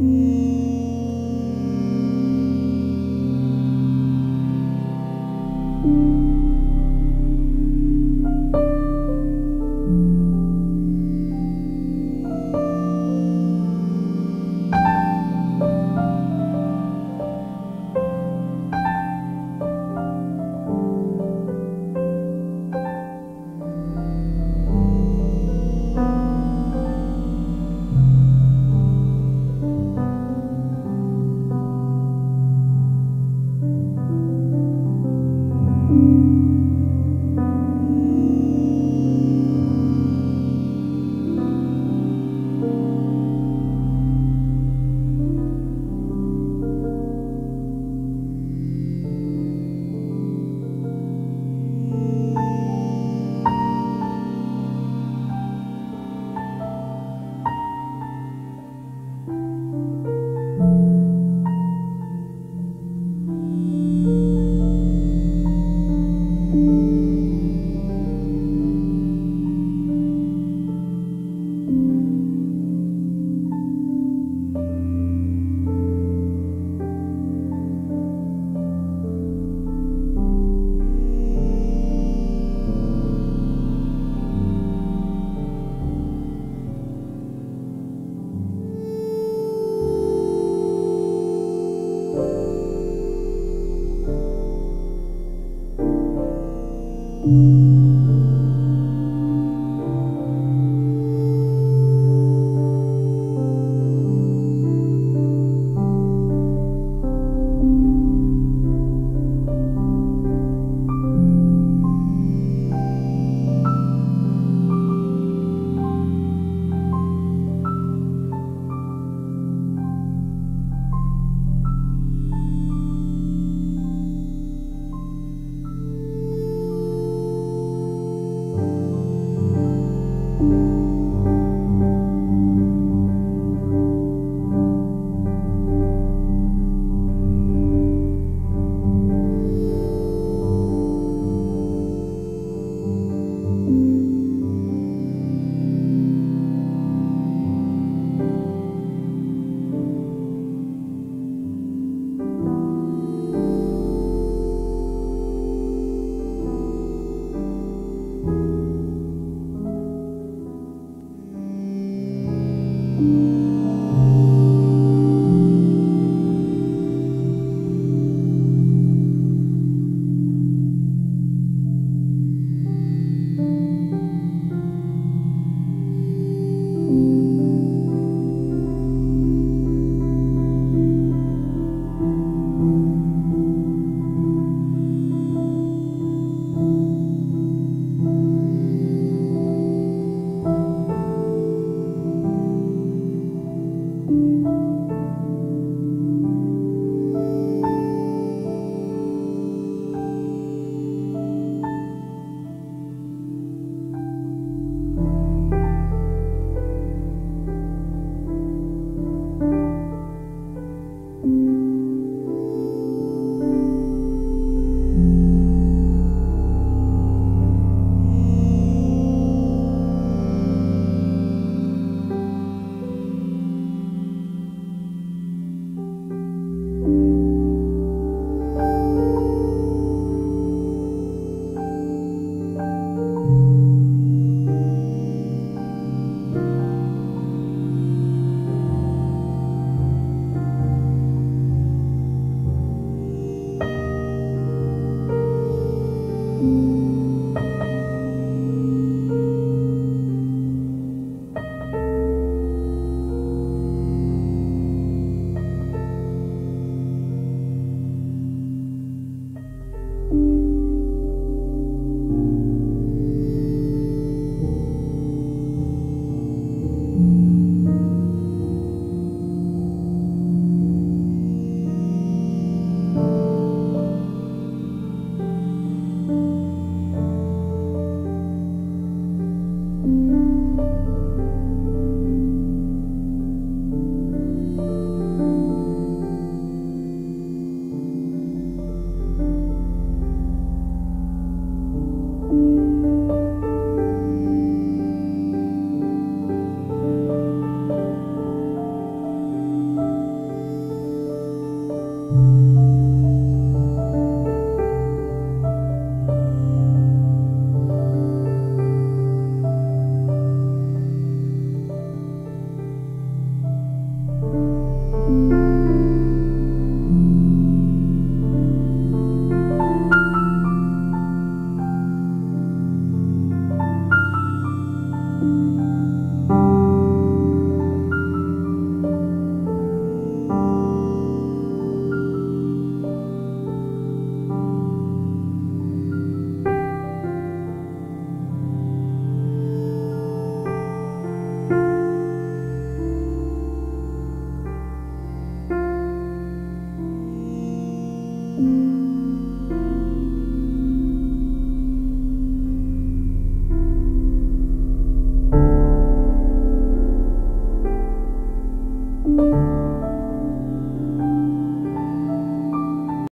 Mm.